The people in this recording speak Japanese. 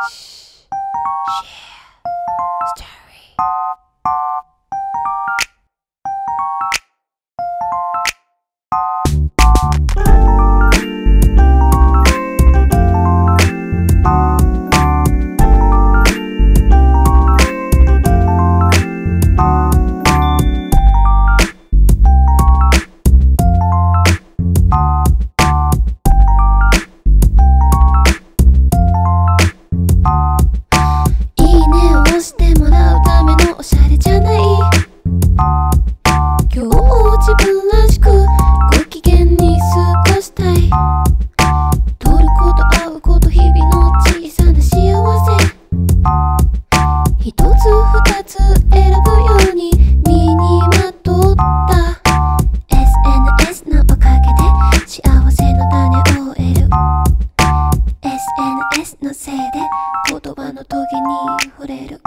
いい2つ選ぶように身にまとった。SNS のおかげで幸せの種を得る。SNS のせいで言葉の棘に触れる。